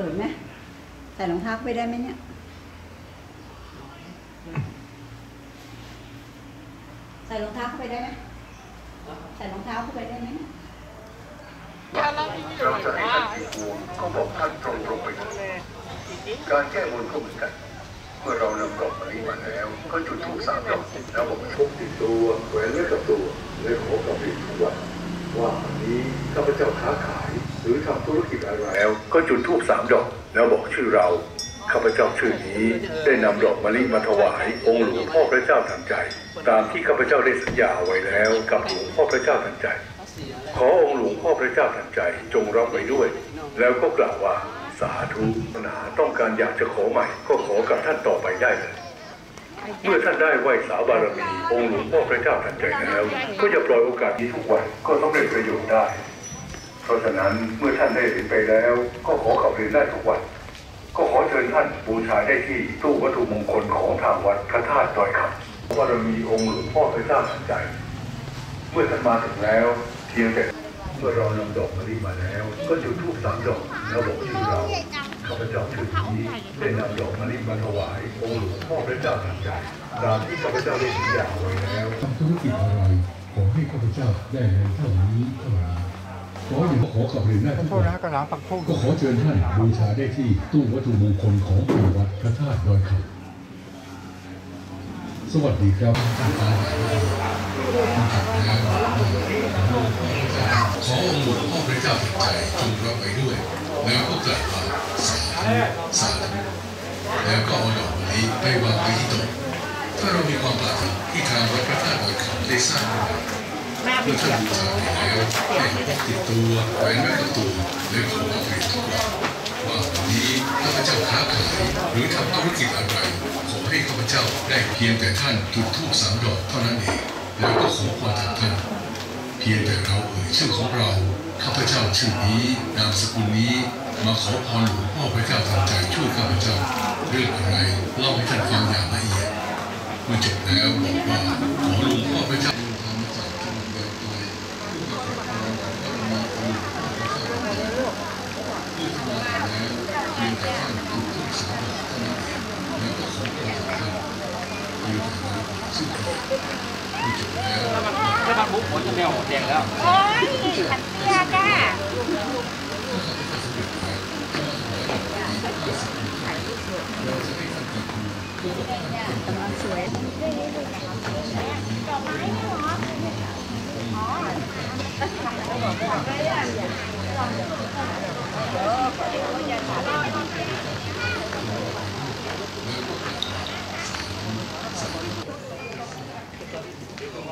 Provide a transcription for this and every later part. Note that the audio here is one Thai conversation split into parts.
เปิดไหมใส่รองเท้าเข้าไปได้ไหมเนี่ย ใส่รองเท้าเข้าไปได้ไหมใส่รองเท้าเข้าไปได้ไหมเนี่ย เราจะให้ท่านที่ห่วงก็บอกท่านตรงๆไปเลยการแก้บนก็เหมือนกัน เมื่อเรานำดอกมะลิมาแล้ว ก็จุดธูปสามดอกแล้วบอกพกติดตัวแหวนไว้กับตัวและขอกำลังทุกวันว่าวันนี้ข้าพเจ้าค้าขาย หรือทำธุรกิจอะไรแล้ว ก็จุดธูปสามดอก แล้วบอกชื่อ เราข้าพเจ้าชื่อนี้ได้นำดอกมะลิมาถวาย องค์หลวงพ่อพระเจ้าทันใจ ตามที่ข้าพเจ้าได้สัญญาไว้แล้วกับหลวงพ่อพระเจ้าทันใจ ขอองค์หลวงพ่อพระเจ้าทันใจจงรับไว้ด้วย แล้วก็กล่าวว่าสาธุปัญหาต้องการอยากจะขอใหม่ ก็ขอกับท่านต่อไปได้เลยเมื่อท่านได้ไหว้สาบารมีองค์หลวงพ่อพระเจ้าทันใจแล้ว ก็จะปล่อยโอกาสนี้ทุกวันก็ต้องได้ประโยชน์ได้ เพราะฉะนั้นเมื่อท่านได้เห็นไปแล้ว ก็ขอขับเรียนได้ทุกวัน ก็ขอเชิญท่านบูชาได้ที่ตู้วัตถุมงคลของทางวัดพระธาตุดอยคำบาเรามีองค์หลวงพ่อพระเจ้าทันใจ เมื่อท่านมาถึงแล้วเพียงแต่เมื่อเรานำดอกมะลิมาแล้ว ก็จุดธูปสามดอกแล้วบอกชื่อเราข้าพเจ้าชื่อนี้ได้นำดอกมะลิมาถวายองค์หลวงพ่อพระเจ้าทันใจตามที่ข้าพเจ้าได้สัญญาไว้แล้วทำธุรกิจอะไรขอให้ข้าพเจ้าได้เงินเท่านี้เท่านี้ ขออย่างขอกลับเรียนได้ทุกโทวัษนนะกระหลังปักทุ่งก็ขอเชิญท่านบูชาได้ที่ตู้วัตถุมงคลของทางวัดพระธาตุดอยคำสวัสดีครับขอองค์หลวงพ่อพระเจ้าทันใจจงรับไว้ด้วย แล้วก็กล่าวว่าสาธุสาธุแล้วก็เอาดอกมะลิไปวางไว้ที่โต๊ะถ้าเรามีความปรารถนาที่ทางวัดพระธาตุดอยคำได้สร้างขึ้นมา เมื่อท่านบูชาแล้วให้พกติดตัวแหวนไว้กับตัวและขอเอาไปทุกวันว่าวันนี้ข้าพเจ้าค้าขายหรือทำธุรกิจอะไรขอให้ข้าพเจ้าได้เพียงแต่ท่านจุดธูปสามดอกเท่านั้นเองแล้วก็ขอพรจากท่านเพียงแต่เราเอ่ยชื่อของเราข้าพเจ้าชื่อนี้นามสกุลนี้มาขอพรหลวงพ่อพระเจ้าทันใจช่วยข้าพเจ้าเรื่องอะไรเล่าให้ท่านฟังอย่างละเอียดเมื่อจบแล้วบอกว่าขอหลวงพ่อพระเจ้า แล้วบอกว่าแล้วมันบุ๊กผลจะไม่ออกแดงแล้วโอ้ยขันเตี้ยจ้าเนี่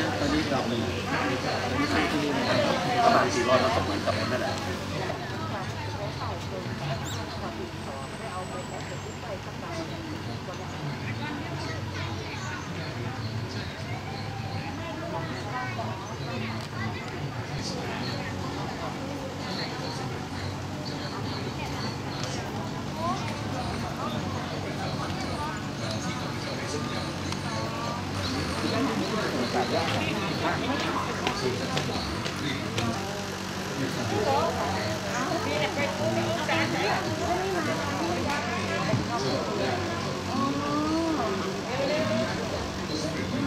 ยตอนนี้ดอกหนึ่งตอนนี้ซื้อที่นี่ประมาณสี่ร้อยแล้วก็เหมือนกับนั่นแหละ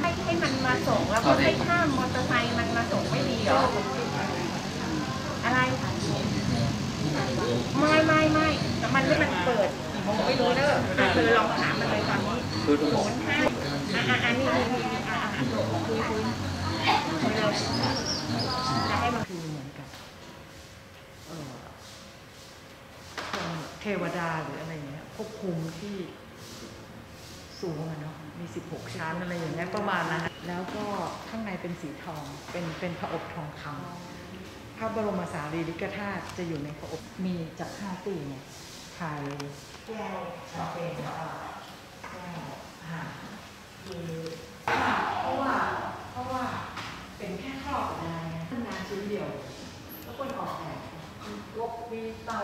ให้ให้มันมาส่งแล้วก็ให้ข้ามมอเตอร์ไซค์มันมาส่งไม่ดีเหรอ อะไรไม่ไม่ไม่แต่มันไม่มันเปิดกี่โมงไม่รู้เนอะอะเธอลองถามมันเลยตอนนี้ คือ ศูนย์ห้าอะอะอะนี่นี่นี่อะอะอะคุยคุยคุยเลยจะให้มัน คือเหมือนกับเอ่อเทวดาหรืออะไรอย่างเงี้ยควบคุมที่สูงอะเนาะมี 16 ชั้นอะไรอย่างเงี้ยประมาณนั้นนะแล้วก็ข้างในเป็น สีทอง เป็นเป็นพระอบทองคำพระบรมสารีริกธาตุจะอยู่ในพระอบมีจากห้าตู้เนี่ยไข่แก้วชมเปญแล้วก็แก้วอ่าคือเพราะว่าเพราะว่าเป็นแค่ครอบงานไงทำงานชิ้นเดียว แล้วคนออกแบบมีกบมีเตา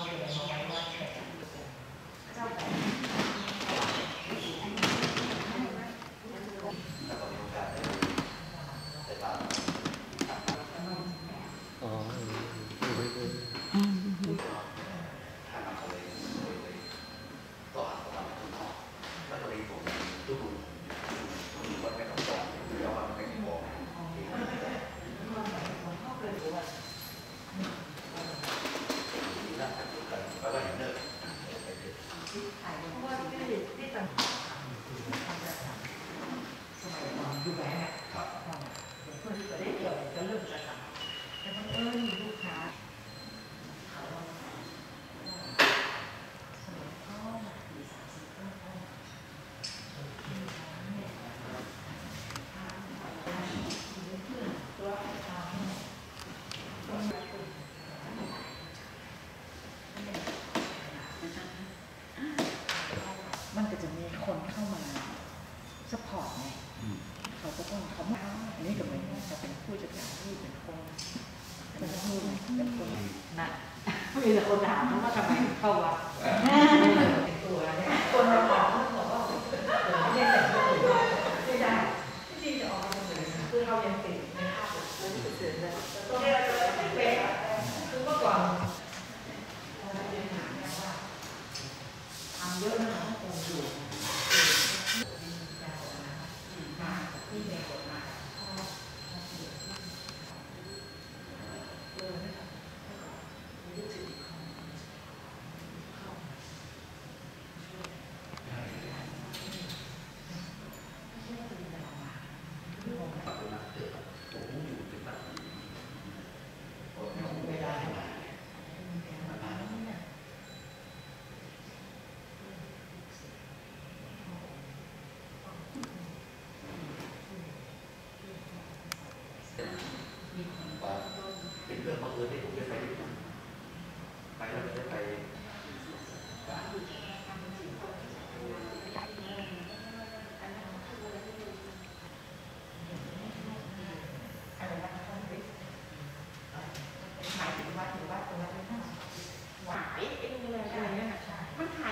I'll co-op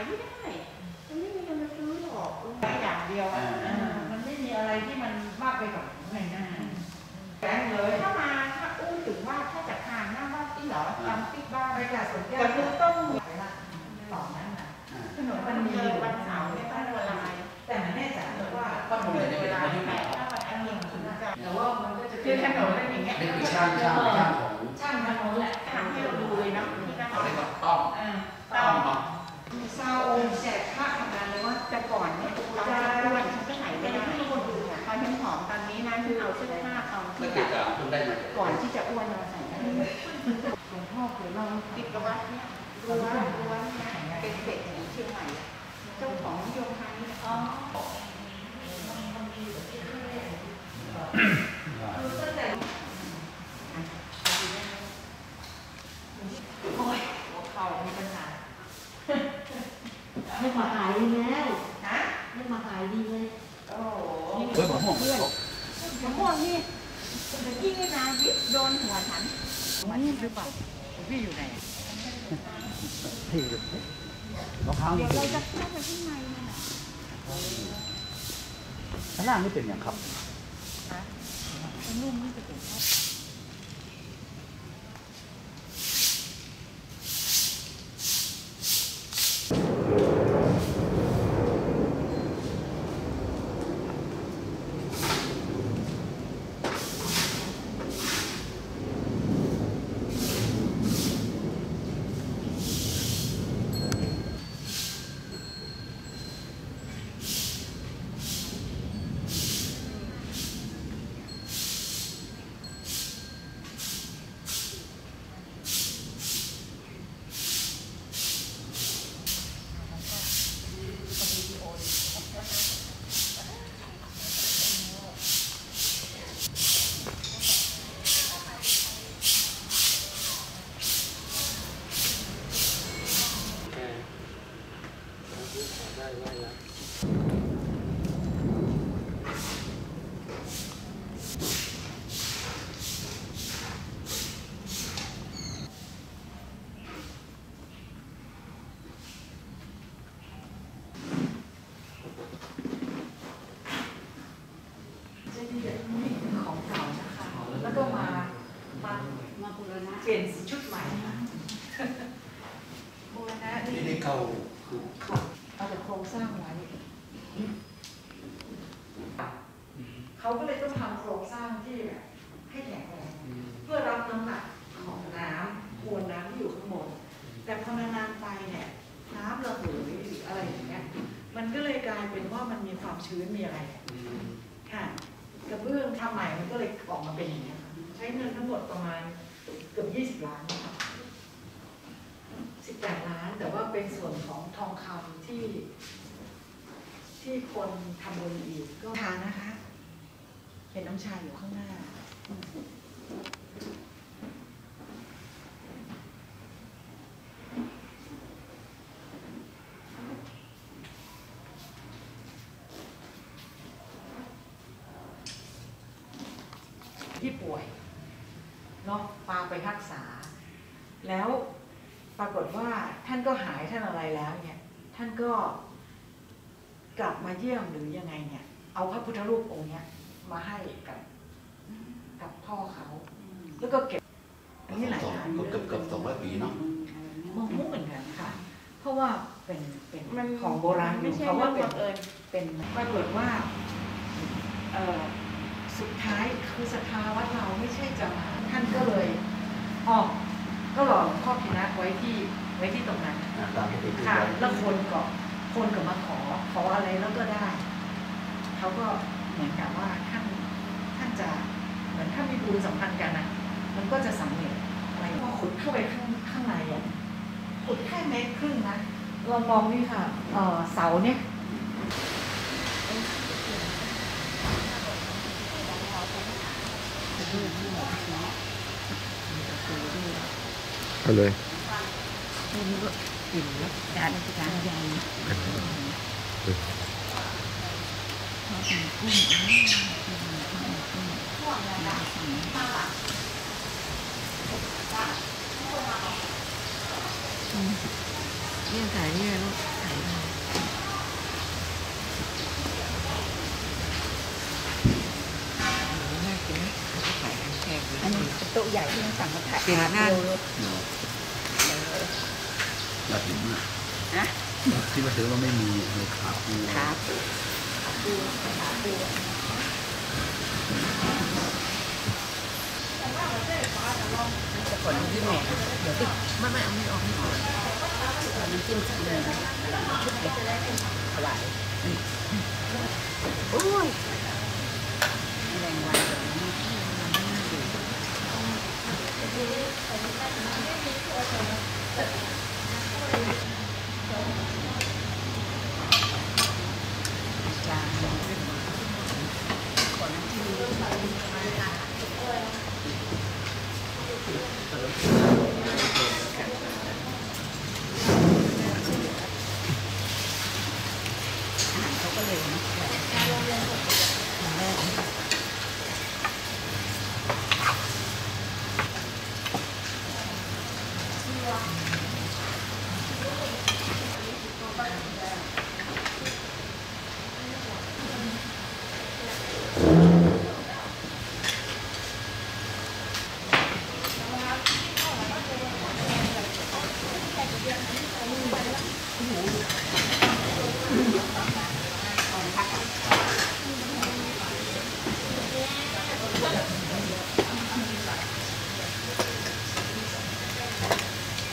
ไม่ได้มันไม่มีเงินมาซื้อหรอกอย่างเดียวมันไม่มีอะไรที่มันมากไปกว่าเงินนะแบงเลยถ้ามาถ้าอู้ถึงว่าถ้าจะทางหน้าบ้านที่หรอจำติ๊บ้านไปกับสนใจก็คือต้องไปละต่อนั้นนะถนนมันมีวันเสาร์ไม่ต้องเวลาแต่มันแน่ใจว่าต้องเวลาแปดถ้าวันอันนี้ถึงจะแต่ว่ามันก็จะคือถนนมันอย่างเงี้ยเป็นช่างช่างของช่างถนนแหละทำให้เราดูเลยนะที่นั่น ที่คนทำบุญอีกก็ทานนะคะ เป็นน้ำชาอยู่ข้างหน้า ที่ป่วยเนาะปาไปรักษา แล้วปรากฏว่าท่านก็หายท่านอะไรแล้วเนี่ย ท่านก็ กลับมาเยี่ยมหรือยังไงเนี่ย เอาพระพุทธรูปองค์เนี้ยมาให้กับกับพ่อเขา แล้วก็เก็บอันนี้หลายล้านเกือบเกือบสองร้อยปีเนาะมองมุกเหมือนกันค่ะ เพราะว่าเป็นเป็นมันของโบราณอไม่ยู่ใช่เขาเรื่ว่าองเป็บันงเอิญเป็นปรากฏว่าเอ่อสุดท้ายคือศรัทธาวัดเราไม่ใช่จะมาท่านก็เลยออกก็หล่อหลวงพ่อพินะไว้ที่ไว้ที่ตรงนั้นตามที่เป็นค่ะแล้วคนก็ คนก็มาขอขออะไรแล้วก็ได้ เขาก็เหมือนกับว่าท่านท่านจะเหมือนถ้านมีบุญสัมพันธ์กันนะมันก็จะสำเร็จอะไรพอขุดเข้าไปข้างข้างในอะขุดแค่เมตรครึ่งนะลองมองนี่ค่ะเอ่อเสาเนี่ยเอาเลย จานจานใหญ่เนี่ยถ่ายเนี่ยลูกถ่ายมาน่ากินนะเขาก็ขายกันแพงเลยอันนี้โต๊ะใหญ่ที่ต้องสั่งมาถ่ายเสียหน้า เร็ว อยากเห็นมาก นะ ที่มาถือว่าไม่มีเลยขาปูครับก่อนน้ำจิ้มหม่เดี๋ยวติไม่ไม่เอาไม่ออกไม่ออกน้ำจิ้มสั่งเลยชุดเด็กถวายโอ้ยแรงวันแบบนี้จานขอน้ำจิ้ม อาหารเขาก็เลยนะ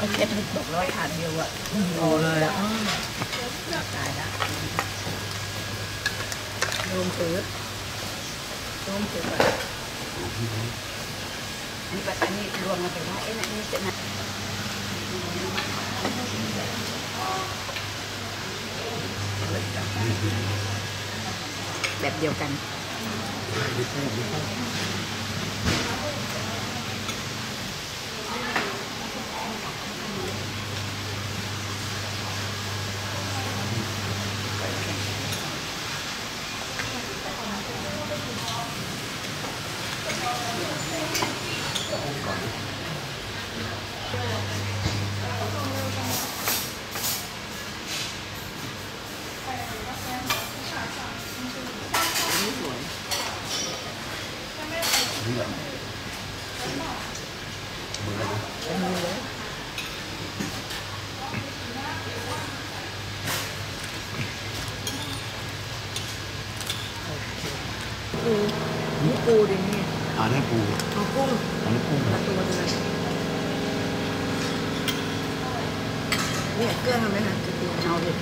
ก็เช็ดให้ตกร้อยถาดเดียวอะ โอ้เลยอะตายละรวมซื้อรวมซื้อก่อนนี่ปัจจุบันนี้รวมมาเป็นว่าเอ๊ะนี่จะนะแบบเดียวกันนี่ เนี่ยเครื่องทำไหมคะจะเตรียมเอาเลย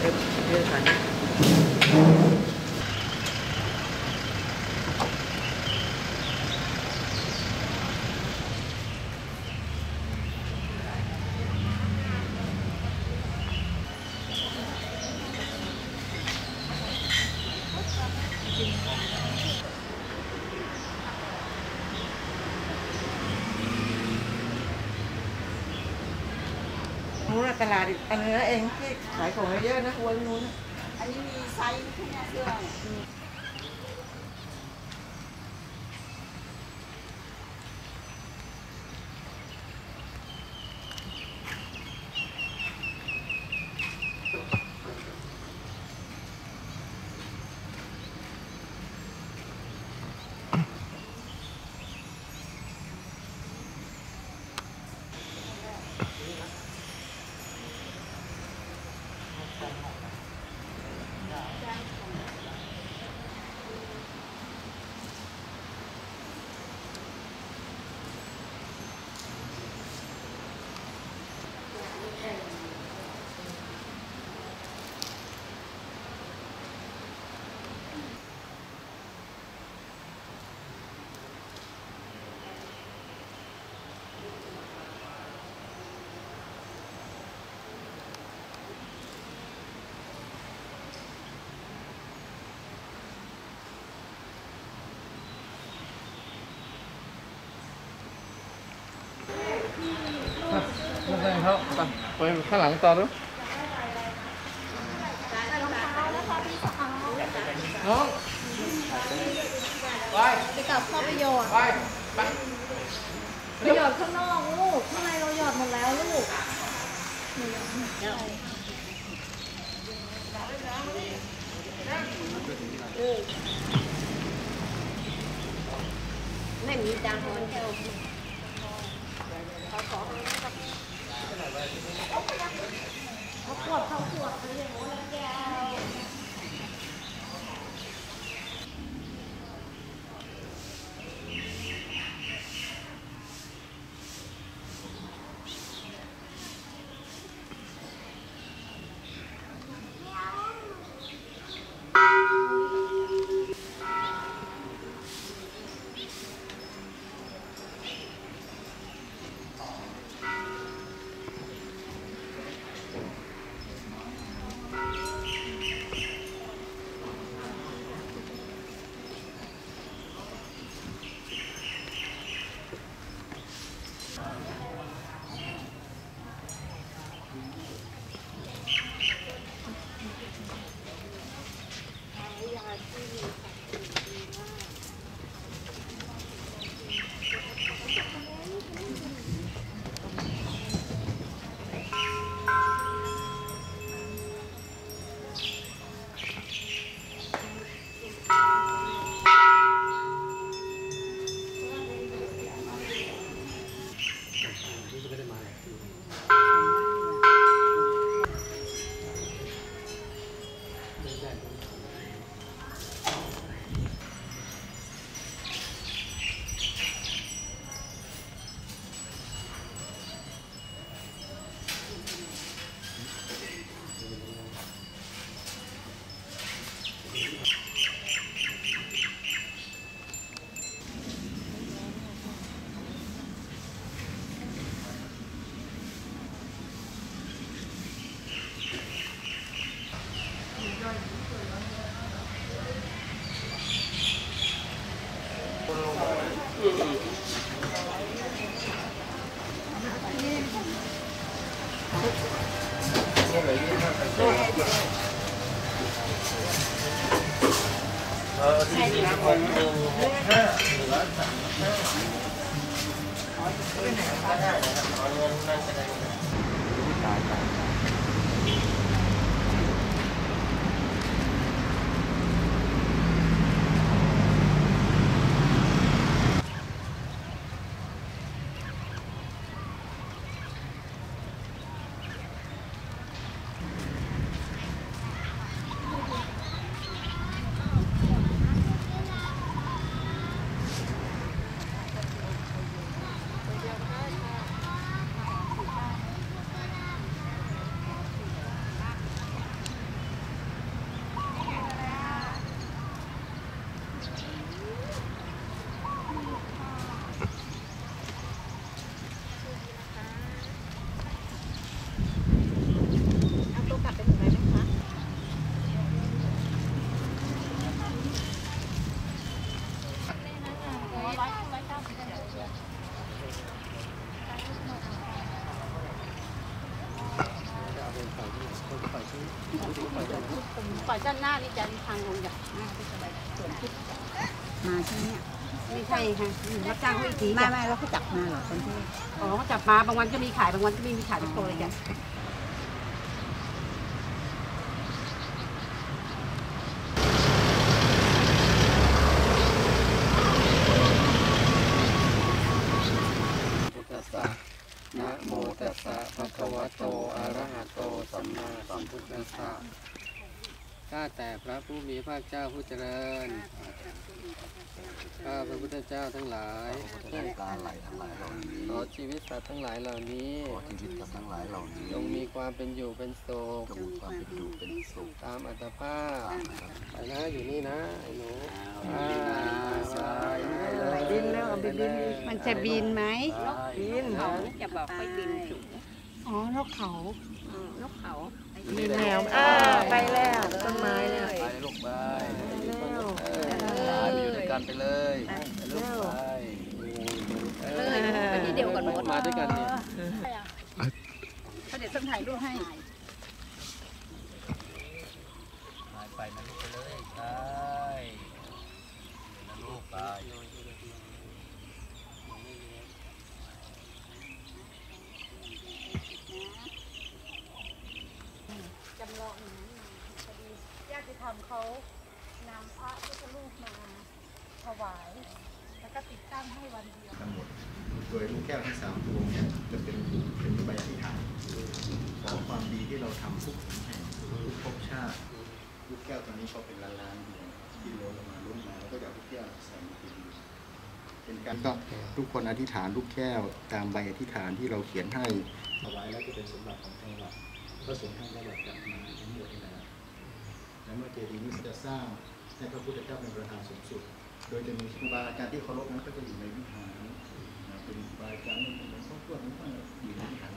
เดี๋ยวเดี๋ยวก่อนนู้นน่ะตลาด อันนี้เองที่ขายของเยอะนะวนนี้มีไซส์แค่เสื้อ ไม่เป็นไรเขาไปข้างหลังต่อดูน้องไปไปกลับเข้าไปหยอดไปไปไปหยอดข้างนอกลูกข้างในเราหยอดหมดแล้วลูกไม่มีตังค์คนเดียวเด้านหน้านี่จะทางลงจากหน้าที่จะไปสวนพุทธมาใช่ไหมเนี่ยไม่ใช่ค่ะรับจ้างเขาอีกทีไม่ไม่แล้วเขาจับมาเหรอคนที่อ๋อเขาจับมาบางวันก็มีขายบางวันก็ไม่มีขายเป็นตัวเลยจ้ะ พุทธัสสะนะโมตัสสะภะคะวะโต อะระหะโต สัมมาสัมพุทธัสสะ ข้าแต่พระผู้มีพระเจ้าผู้เจริญ ข้าพระพุทธเจ้าทั้งหลายปลาไหลทั้งหลายเหล่านี้ขอชีวิตสัตว์ทั้งหลายเหล่านี้ขอชีวิตสัตว์ทั้งหลายเหล่านี้จงมีความเป็นอยู่เป็นสุขจงมีความเป็นอยู่เป็นสุขตามอัตภาพไปนะอยู่นี่นะไอ้หนูอ่าไปบินแล้วบินบินมันจะบินไหมบินนะอย่าบอกไปบินสูงอ๋อนกเขานกเขา มีแมวอ่าไปแล้วต้นไม้เนี่ยไปลูกไปเออไปไปอยู่ด้วยกันไปเลยลูกไปเลยไปที่เดียวกันหมดมาด้วยกันเนี่ยเขาเดี๋ยวต้องถ่ายรูปให้ไปนะลูกไปเลยไปนะลูกไป จำลองอย่างนั้นมาพอดีญาติธ รรมเขานำพระพุทธรูปมาถวาย แล้วก็ติดตั้งให้วันเดียวทั้งหมด โดยลูกแก้วทั้งสามดวงเนี่ยจะเป็นเป็นใบอธิษฐานขอความดีที่เราทำทุกแห่งทุกภพชาติลูกแก้วตัวนี้ก็เป็นล้านล้านๆดวงที่ล้นลงมาล้นมาแล้วก็จะเอาลูกแก้วใส่ในดินเป็นการก็ทุกคนอธิษฐานลูกแก้วตามใบอธิษฐานที่เราเขียนให้ถวายแล้วจะเป็นสมบัติของจังหวัดพระสงฆ์ท่านก็แบบจัดมาทั้งหมดนี่แหละ และเมื่อเจดีย์นี้จะสร้างให้พระพุทธเจ้าเป็นประธานสูงสุด โดยจะมีครูบาอาจารย์ที่เคารพนั้นก็จะอยู่ในวิหารนเป็นครูบาอาจารย์เป็นหลวงพ่อทวดหลวงพ่ออยู่ในวิหาร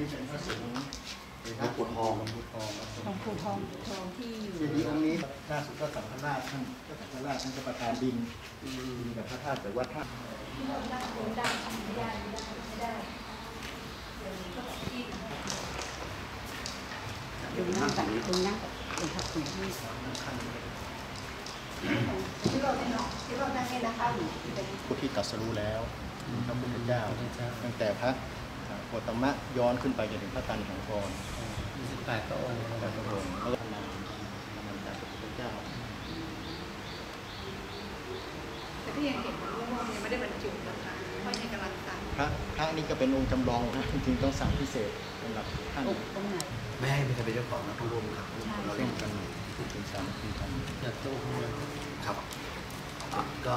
นี่เป็นพระสงฆ์หลวงปู่ทองหลวงปู่ทองของครูทองทองที่อยู่ทีนี้องค์นี้ล่าสุดก็สังฆราชท่านก็สังฆราชท่านก็ประทานดินดินกับพระธาตุแต่ว่าท่านดูนั่งกันดูนั่งดูทักคุณที่ที่เราเนี่ยเนาะที่เรานั่งเนี่ยนะคะผู้ที่ตรัสรู้แล้วพระพุทธเจ้าตั้งแต่พระ โคตมะย้อนขึ้นไปจนถึงพระตันหังกรแปดพระองค์พระองค์แล้วก็นามนามจากพระพุทธเจ้าแต่ก็ยังเห็นว่ายังไม่ได้บรรจุนะคะเพราะยังกำลังสั่งพระพระนี่ก็เป็นองค์จำลองนะจริงๆต้องสั่งพิเศษสำหรับท่านตรงไหนไม่ให้ไม่ใช่เป็นเจ้าของนะต้องร่วมครับเราเร่เล่งนกักันนที่เป็นสามัคคีกันอยากจะองค์เลยครับก็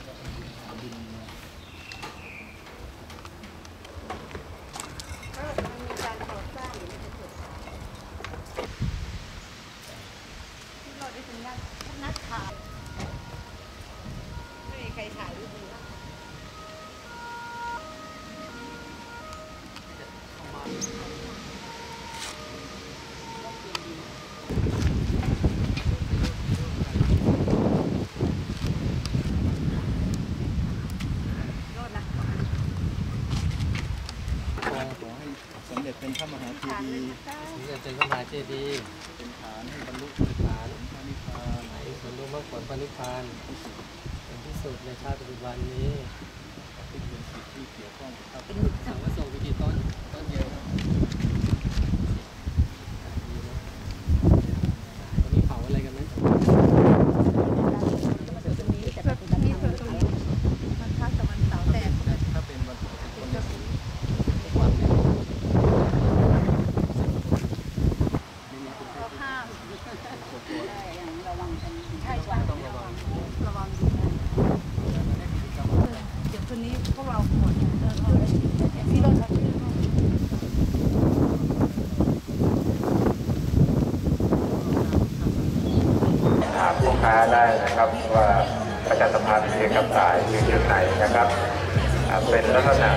เจดีย์ เป็นฐานให้บรรลุ เป็นฐาน พระนิพพาน ให้บรรลุมรรคผลพระนิพพานเป็นที่สุดในชาติปัจจุบันนี้ ที่เป็นสิ่งที่เกี่ยวข้องกับพระ สังวส่งไปกี่ต้น ต้นเดียวครับดีนะตอนนี้เผาอะไรกันไหม ถ้าเป็นวันศุกร์เป็นคนละสี ทุกวันเนี่ยไม่มีคุณค่า ระวังกันใช่ใช่ ต้องระวัง ระวังดีนะเดี๋ยวคืนนี้พวกเราหมดที่รถทักซี่ ถามลูกค้า ได้นะครับ ว่าประชาสัมพันธ์เกี่ยวกับสายอยู่จุดไหนนะครับ เป็นลักษณะ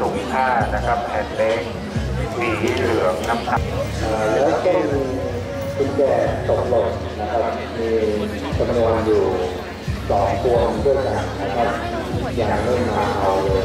ถุงผ้านะครับแผ่นเล็กสีเหลืองน้ำตาลแล้วก็มีกุญแจตกหล่นนะครับมีจำนวนอยู่สองพวงด้วยกันนะครับอยังไม่มาเอาเลย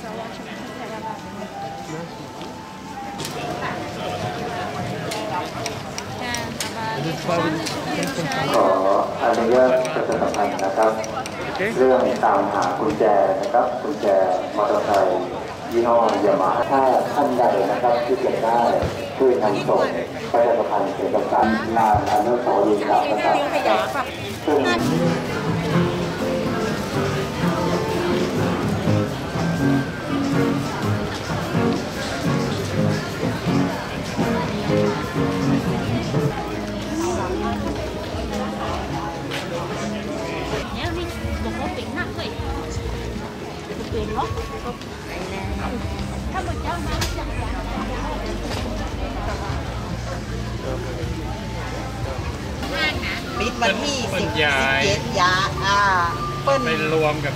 ขออนุญาตประชาสัมพันธ์นะครับ เรื่องตามหากุญแจนะครับกุญแจมอเตอร์ไซค์ยี่ห้อยามาถ้าท่านใดนะครับที่เก็บได้ช่วยนำส่งประชาสัมพันธ์เกี่ยวกับการลานอนุสาวรีย์ดาวกษัตริย์นะครับซึ่ง ปิดวันที่สิบสิบเจ็ดยาอ่าเปิ้ล ไปรวมกับ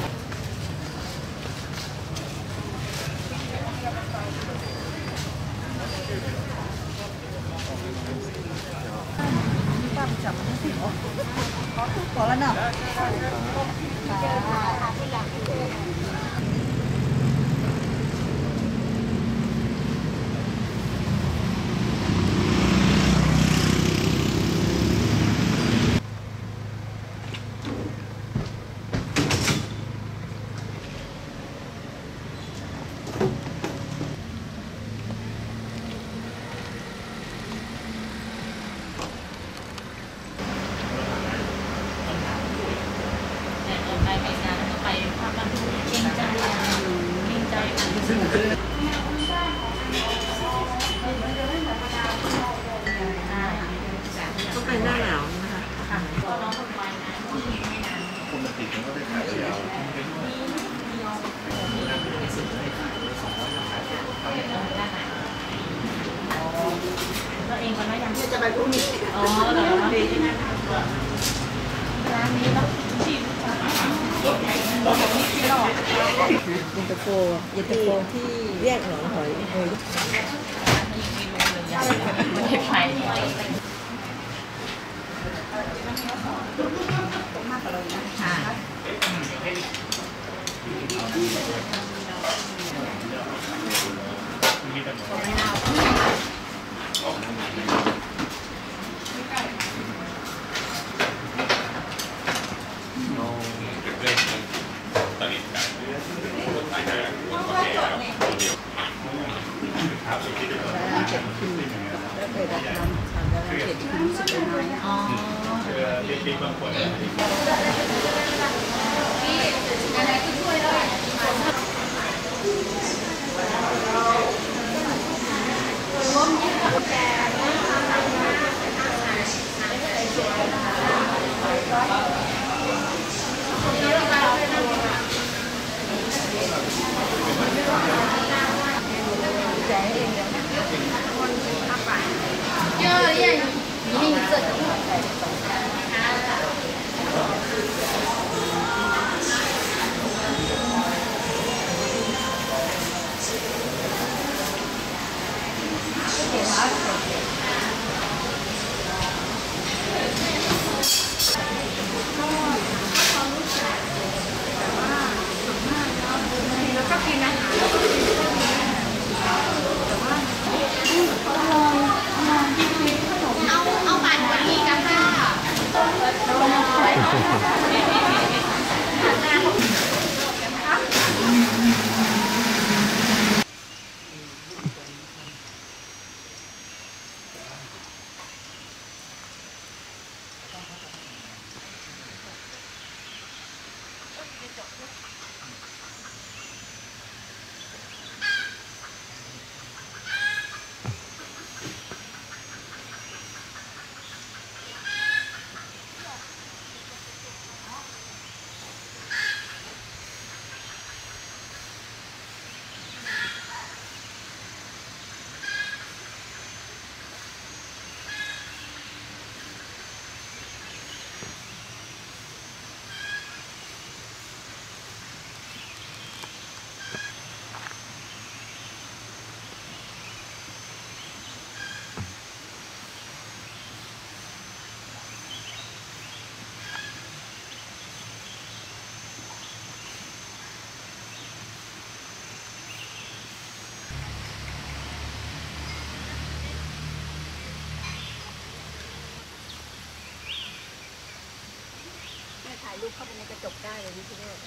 ุเข้าไปในกระจกได้เลยนี่พี่เลิศ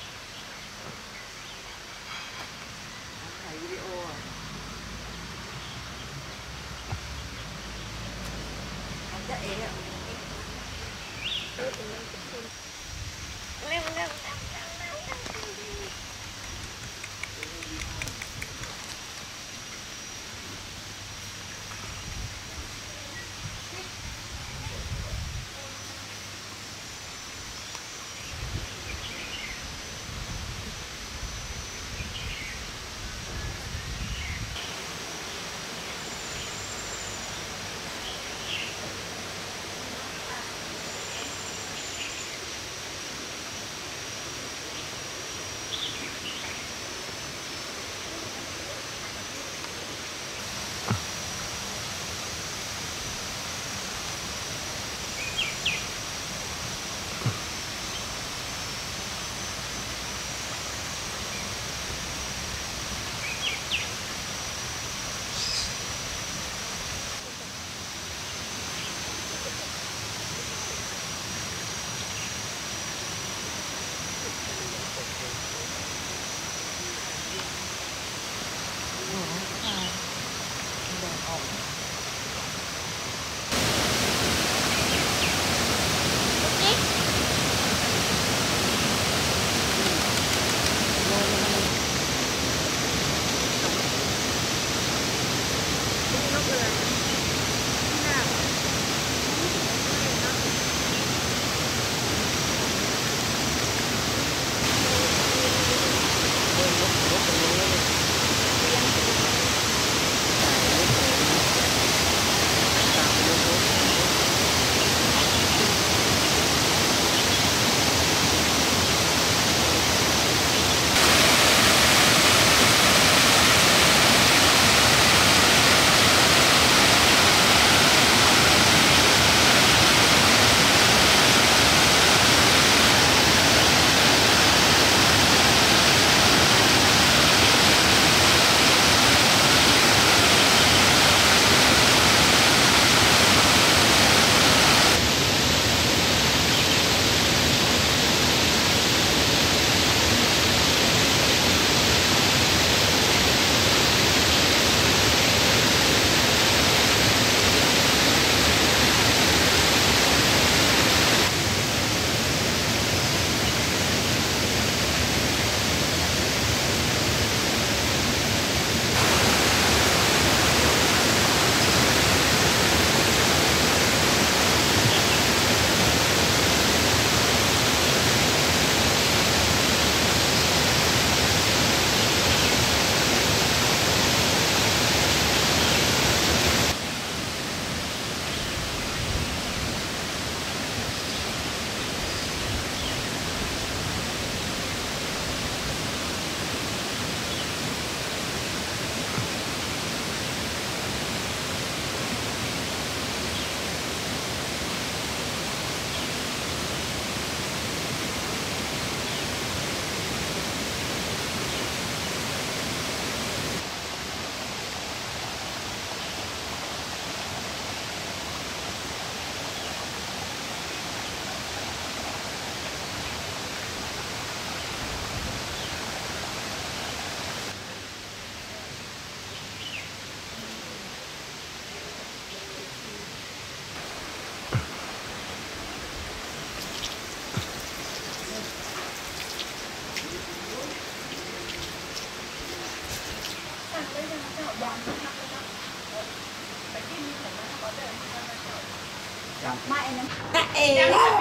いい。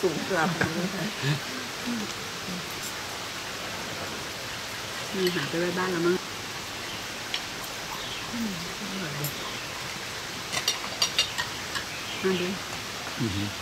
สูงกลับมีหาไปไว้บ้านแล้วมั้งมาดู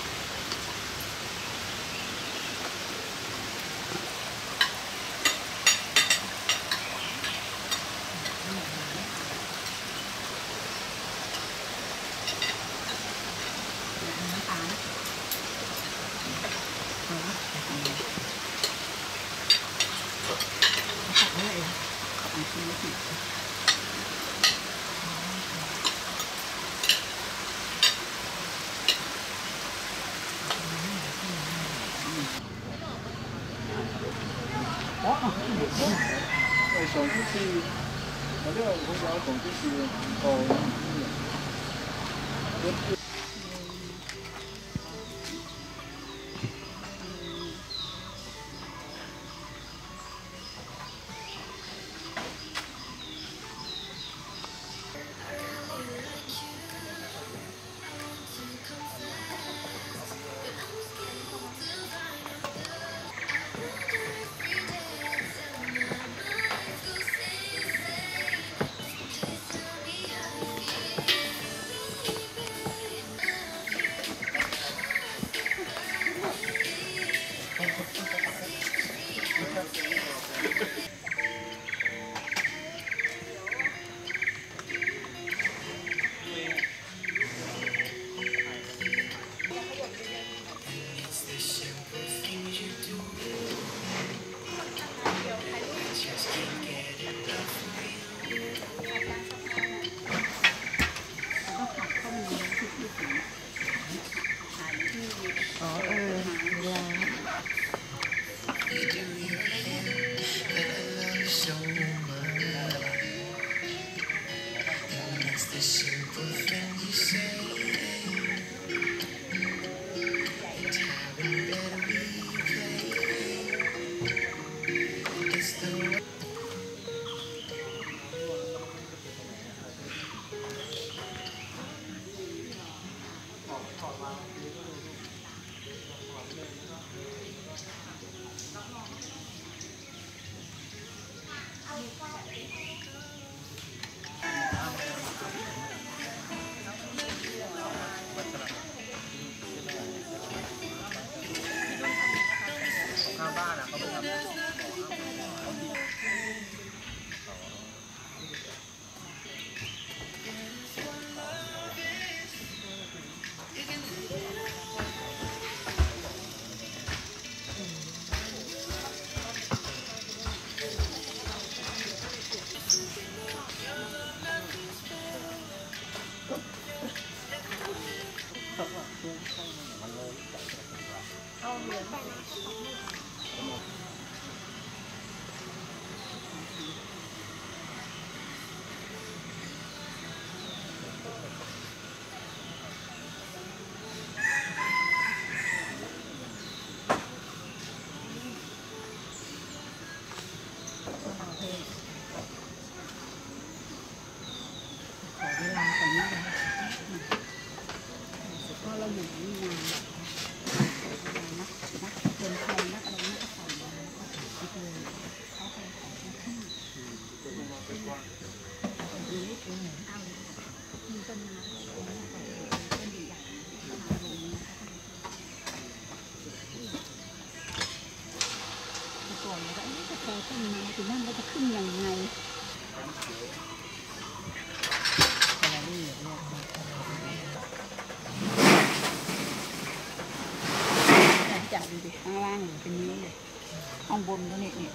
ข้างบนก็นี่นี่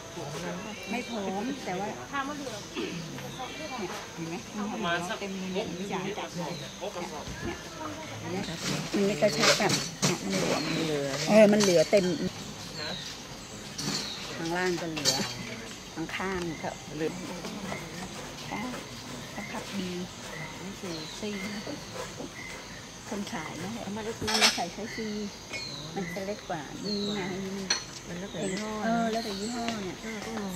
ไม่โผล่แต่ว่าข้ามมะเดือเนี่ยเห็นไหมมันเต็มเลยนี่ยมันจัดเลยเนี่ยเนี่ยมันไม่กระชับแบบเนี่ยมันเหลือมันเหลือเออมันเหลือเต็มข้างล่างก็เหลือข้างข้างก็เหลือได้ก็ขับดีนี่คือซีคนขายนะเอามาลูกน้ำใส่ใช้ซีมันจะเล็กกว่านี่ไงนี่ มันแล้วแต่ยี่ห้อเออแล้วแต่ยี่ห้อเนี่ยต้องลง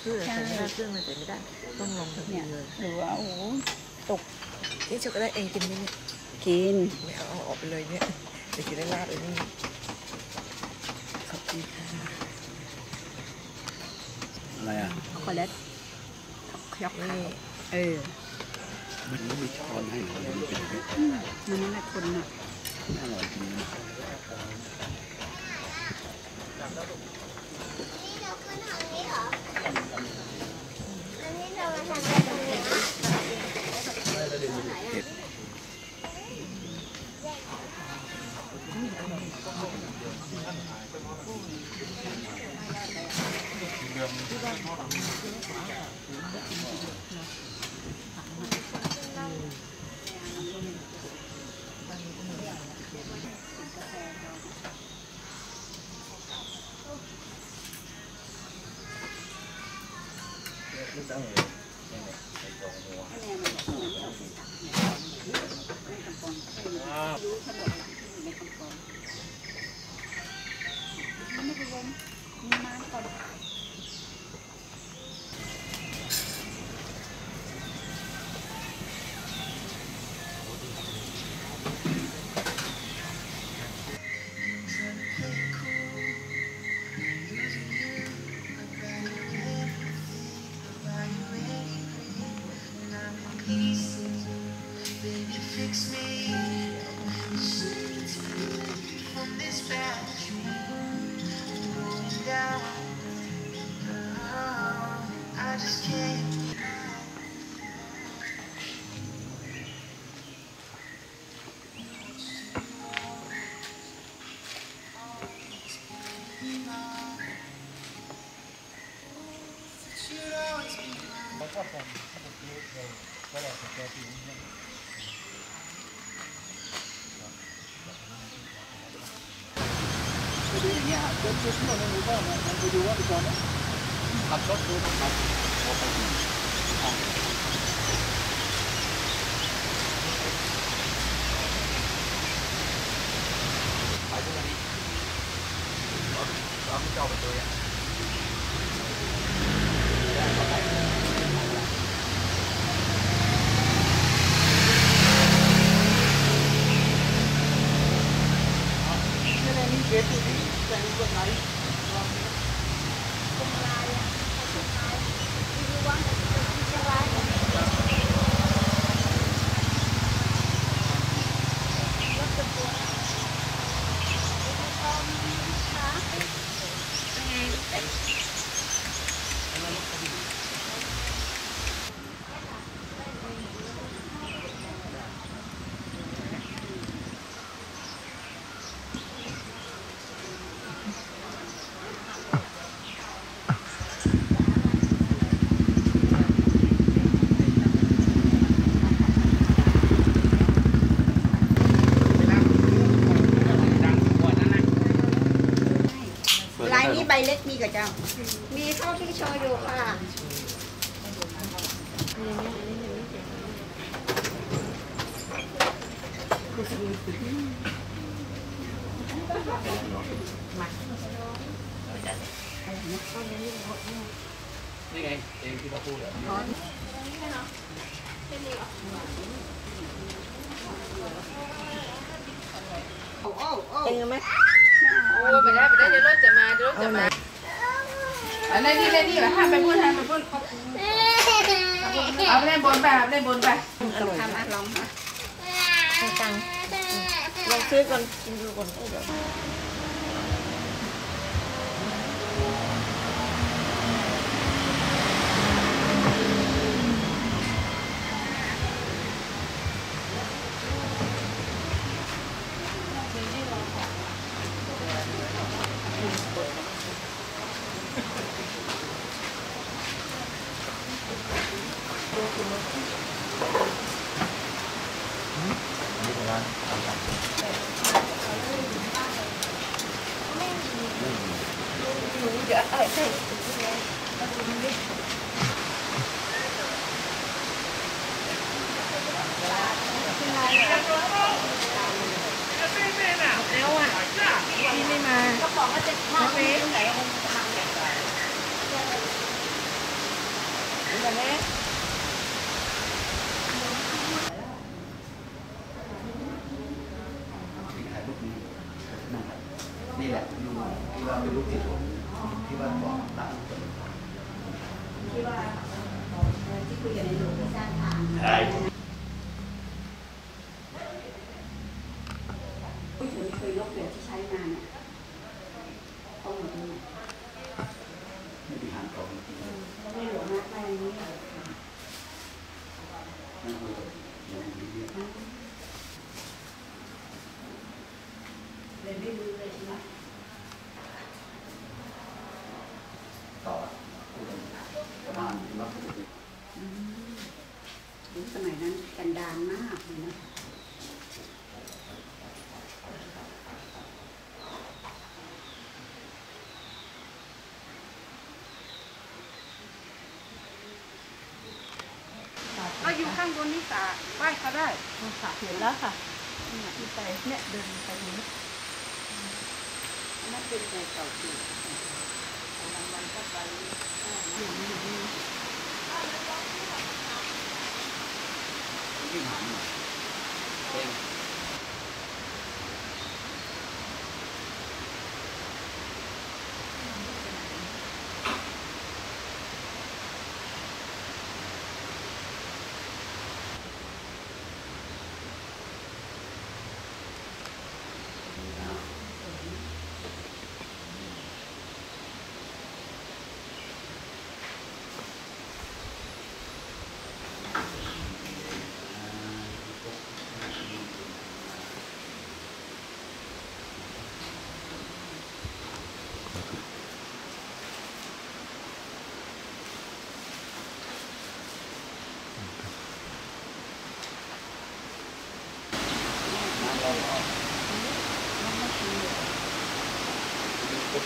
เครื่องใส่ไม่ได้เครื่องมันใส่ไม่ได้ต้องลงทันทีเนี่ยเลยหรือว่าโอ้โหตกนี่ช็อกโกแลตเองกินไหมเนี่ยกินไม่เอาเอาออกไปเลยเนี่ยเดี๋ยวกินได้ลาดเลยนี่ขอบคุณค่ะอะไรอะช็อกโกแลตช็อกโกแลตเออมันไม่มีช้อนให้เหรอมันเป็นอย่างนี้อืมมันนั่นแหละคนอะอร่อยจริง Gracias. 조심하는 거가 안 들어오니까는 갇혔어, 갇혔어. ใบเล็กมีกับเจ้า มีเท่าที่โชว์อยู่ค่ะนี่ไงเองที่เขาพูดอะเองไหมโอ้ไปได้ไปได้เดี๋ยวรถจะมาเดี๋ยวรถจะมา เล่นนี้นี่นี่ห้ามไปพูดห้ามไปพูดเอาเล่นบนไปเล่นบนไปอร่อยทำอะลองค่ะตังลองซื้อก่อนกินดูก่อนเดี๋ยวางบนนี่สาไหว้เขาได้สาเห็นแล้วค่ะที่ไปเนี่ยเดินไปนี้นั่นเป็นแต่เก่าปีรางวัลก็ไปอยู่นี่อยู่นี่ที่หางหน่อยเอง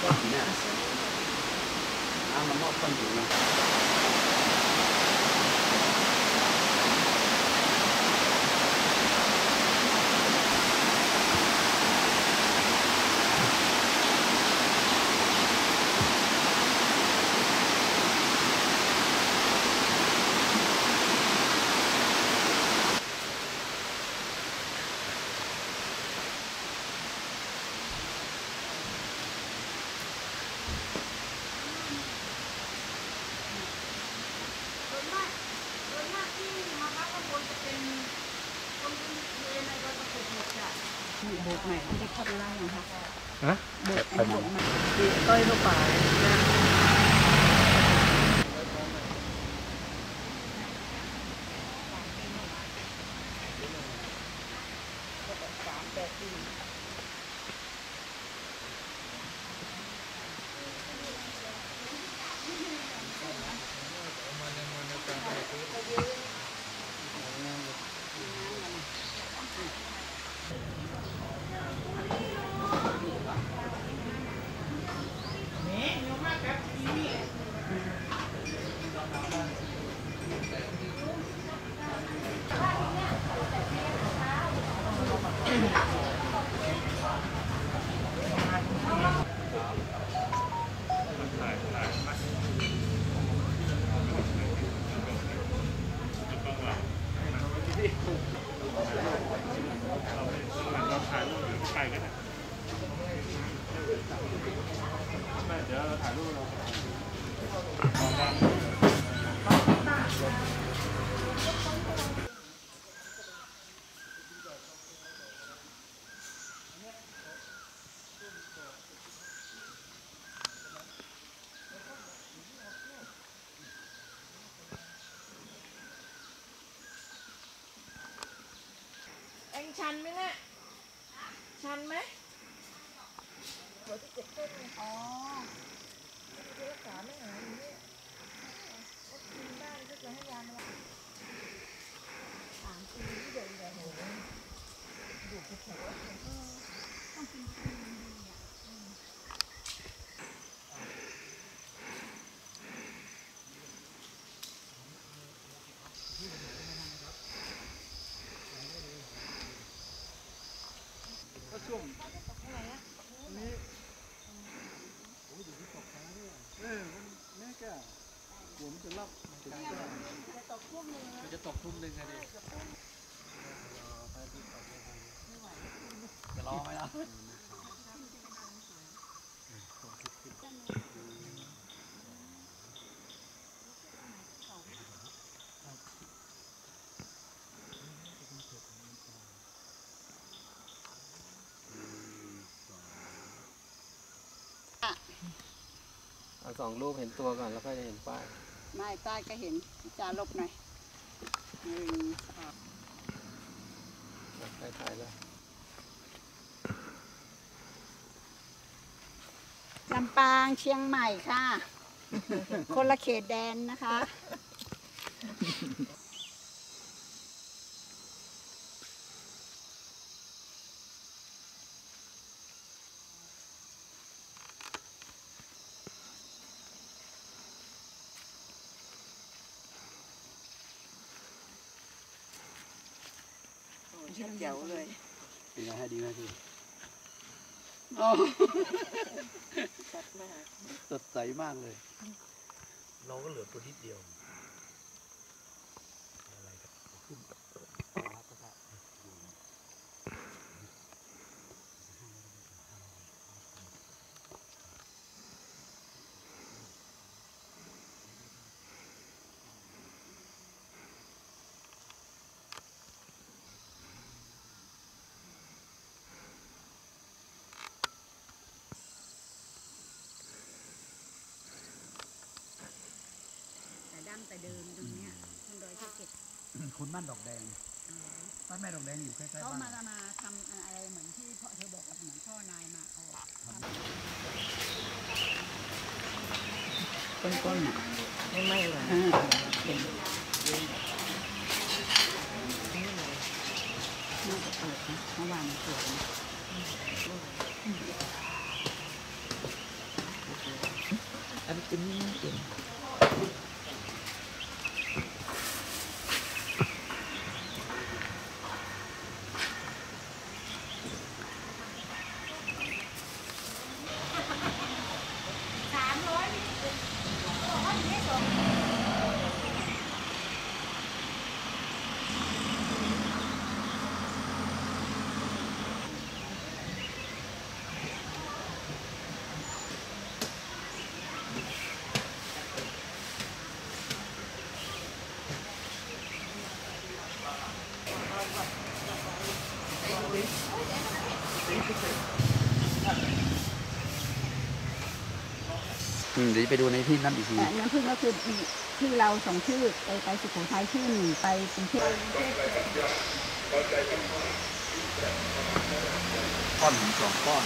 ก็ก้อนเนี่ยน้ำมันมอดก้อนอยู่นะ ส่วนมากส่วนมากที่มาพักข้างบนจะเป็นคนที่เรียนในวัดประสบหมดจ้ะ โบสถ์ใหม่ที่ได้เข้าไปไล่ยังคะฮะโบสถ์อันนี้โบสถ์ใหม่ต้อยเข้า ไปนชันไหมเนี่ยชันไหมหัวที่เจ็บต้นอ๋อที่รักษาไม่หายอยู่เนี่ยก็กินบ้านก็จะให้ยามาสามปีที่เดินเดินโหก็ช่วงนี้โอ้ยอยู่ที่ตกค้างเนี่ยเออมันแม่แกหัวมันจะรับถึงจะ มันจะตกทุ่มหนึ่งอะดิจะรอไหมล่ะ เอาสองรูปเห็นตัวก่อนแล้วค่อยจะเห็นป้ายไม่ใต้ก็เห็นจาลบหน่อยหนึ่งสองถ่ายถ่ายแล้ว ลำปางเชียงใหม่ค่ะ คนละเขตแดนนะคะ เจ๋วเลย เป็นไงฮะดีไหมพี่ ชัดมาก สด ใสมากเลย เราก็เหลือตัวนิดเดียวอะไรครับขึ้นครับครับ แต่ดั้งแต่เดิมตรงเนี้ยต้นดอยสะเก็ดคุณบ้านดอกแดงบ้านแม่ดอกแดงอยู่ใกล้ๆเขาบ้านมามาทำอะไรเหมือนที่พ่อเธอบอกกับเหมือนพ่อนายมาเอาต้นๆอะไม่ไหม้หรอ อ่าเป็นน่าจะเปิดนะเมื่อวานเปิดนะ อันนี้เป็นนี่เก่ง อืมเดี๋ยวไปดูในที่นั่นอีกทีแต่น้ำพึ่งก็คือชื่อเราส่งชื่อไปไปสุโขทัยชื่อหนึ่งไปกรุงเทพก้อนสองก้อน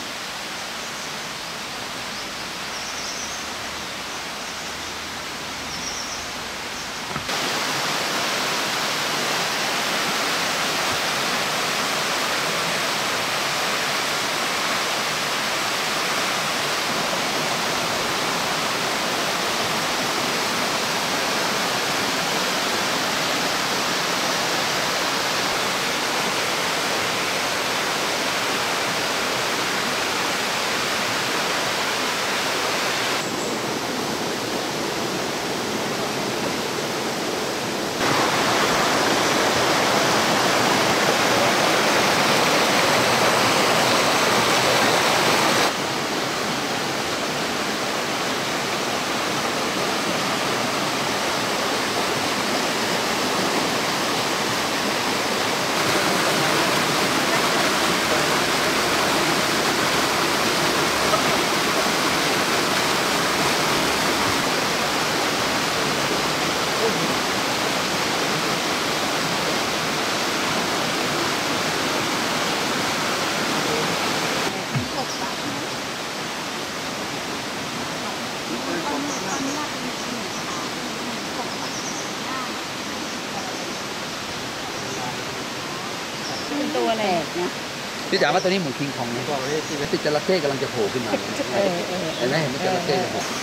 จ๋าว่าตัวนี้เหมือนคิงคองไหมบอกเลยที่ติดจระเข้กำลังจะโผล่ขึ้นมาเออเออเห็นไหมเห็นไหมจระเข้จะโผล่ปล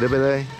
ข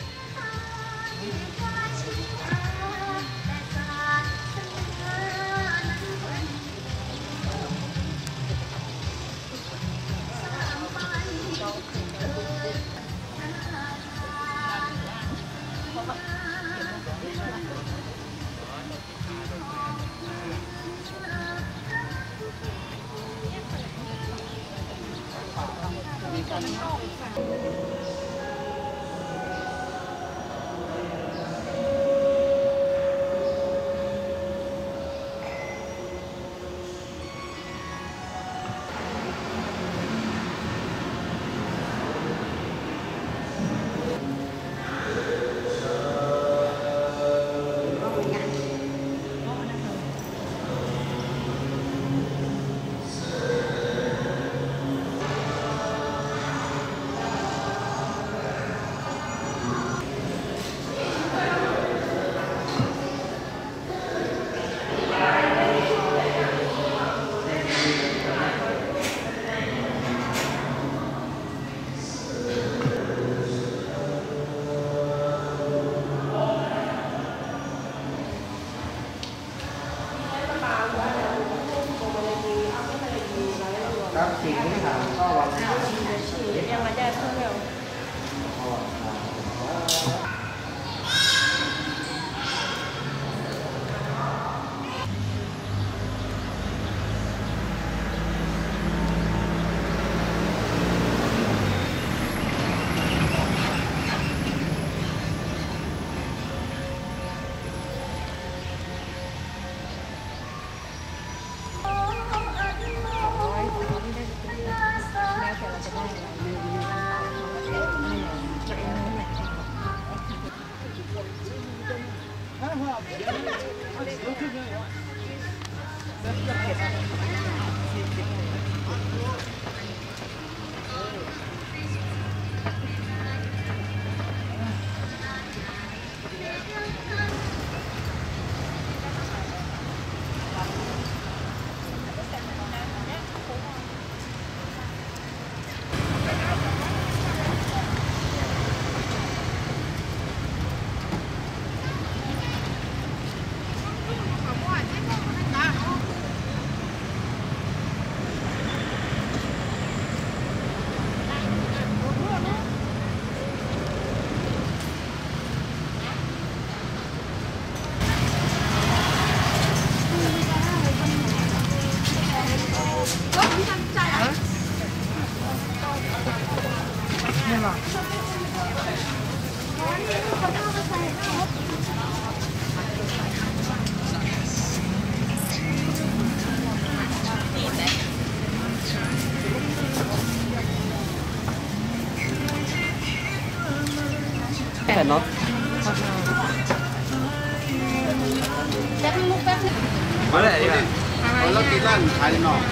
แล้วกินร้านขายนอก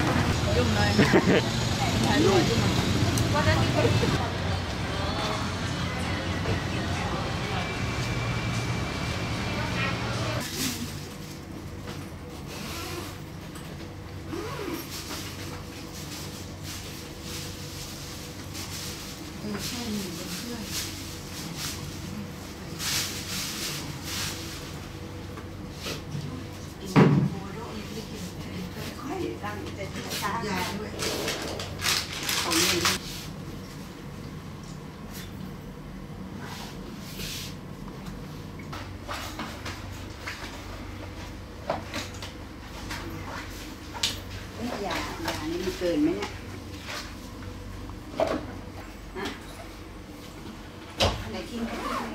นี่านี่มันเกินไหมเนี่ยฮะไหนกินกันได้ไหม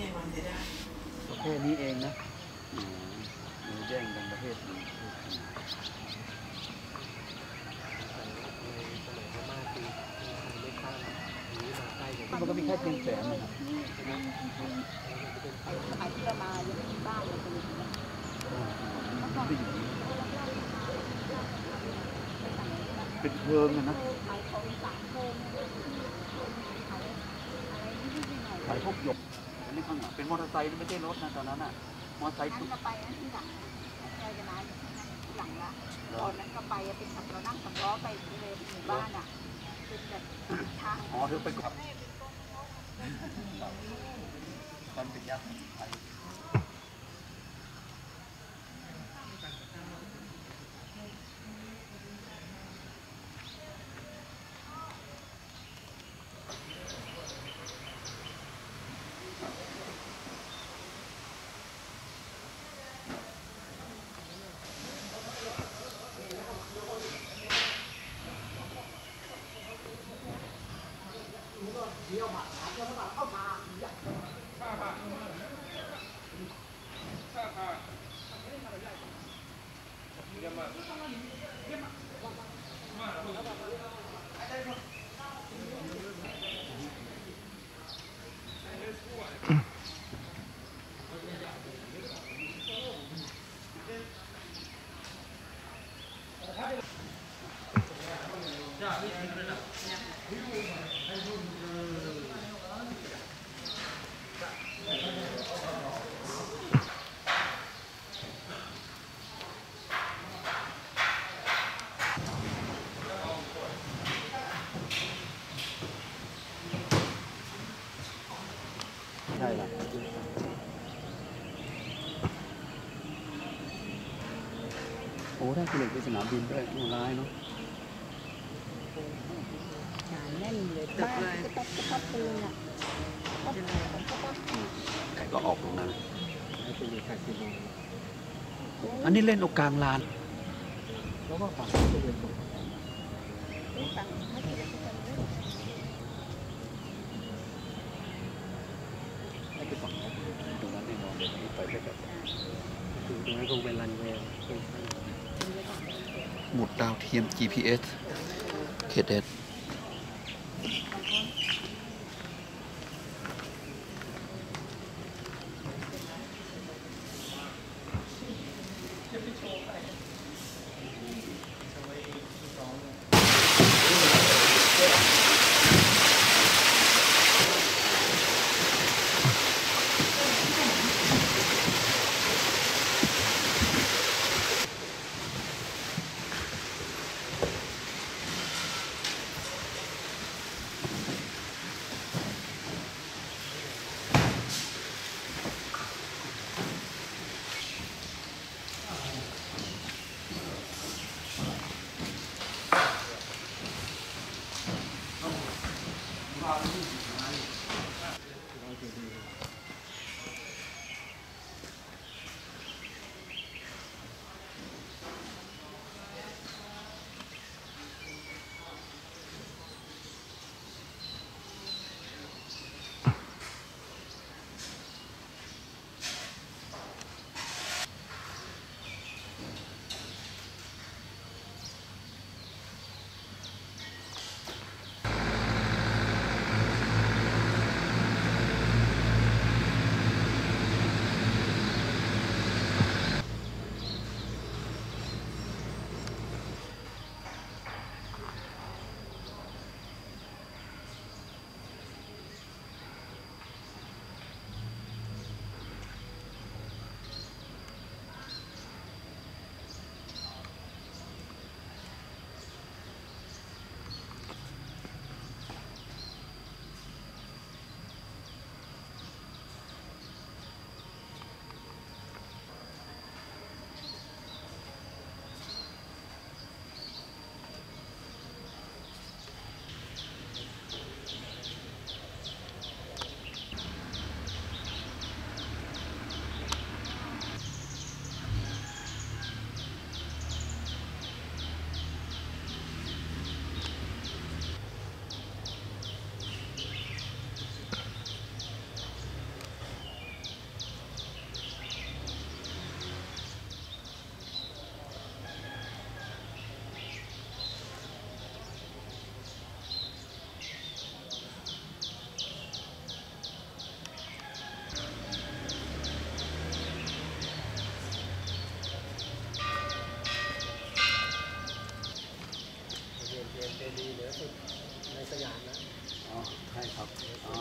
ยา ประเภทนี้เองนะอืมมันแย่งกันประเภทนี้มันก็มีแค่เพียงแสนนะครับ สมัยที่เรามายังไม่มีบ้านเลยเป็นอย่างนี้ เป็นเพลิงอะนะ ขายของสามโมง ขายพวกหยกอันนี้ข้างหลังเป็นมอเตอร์ ไซค์ไม่ใช่รถนะตอนนั้นอะมอไซค์ นั้นก็ไปนะที่หลังไปกันนะที่หลังละตอนนั้นก็ไปเป็นขับเรานั่งกับล้อไปเลยหมู่บ้านอะเป็นแบบทาง อ๋อเธอไปกับ ตอนเป็นยักษ์ไทย ใช่ละ โอ้ได้ผลิตไปสนามบินด้วยโอ้ร้ายเนาะหนาแน่นเลยบ้านก็ต้องก็ต้องปืนอะก็ต้องก็ต้องไก่ก็ออกตรงนั้นให้เป็นคาสิโนอันนี้เล่นโอกลางลานแล้วก็ฝั่งที่จะเป็นตรงตังค์ให้กินกันเลยให้ไปฝั่งนั้นตรงนั้นแน่นอนเดี๋ยวนี้ไปได้แบบตรงนั้นคงเป็นรันเวย์ หมุดดาวเทียม GPS เข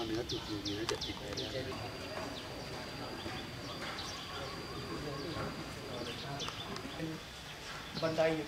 내가 또 기억이 나지 बताइए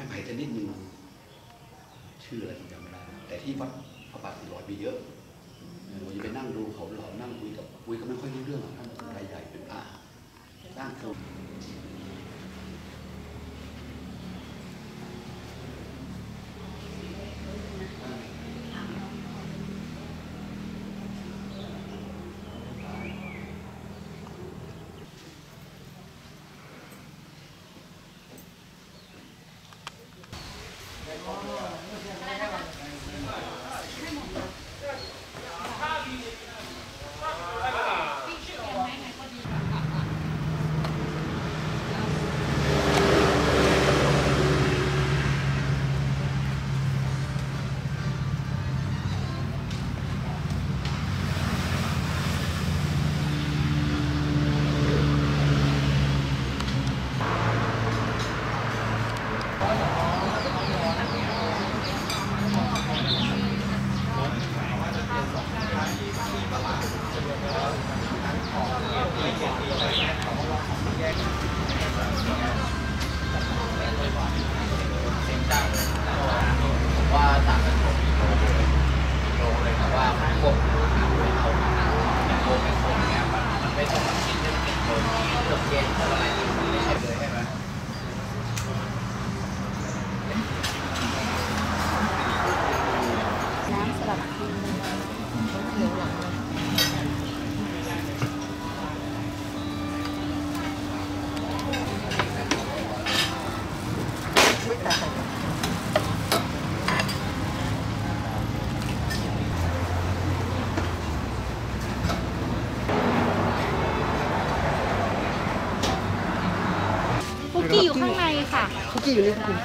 ไม้ไผ่จะนิดนึ่งชื่ออะไรผมจำไม่ได้แต่ที่วัดพระบาทสี่อยมีเยอะ Oh. กี้อยู่ในี่คุณ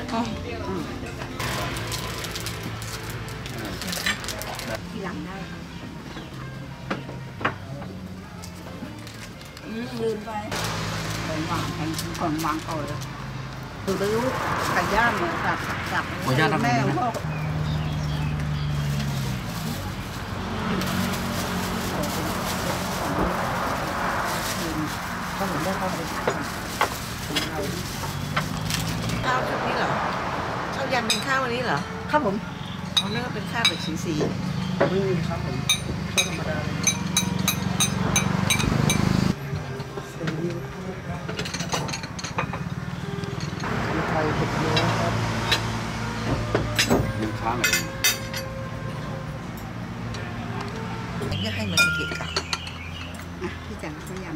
ทีหลังได้ลืมไปของวางแข็งของวางก่อนเลยดูไปรู้ไก่ย่างเนี่ยตับตับหัวย่าง้าหน่อยจะให้มันเกะกะพี่จังพยายาม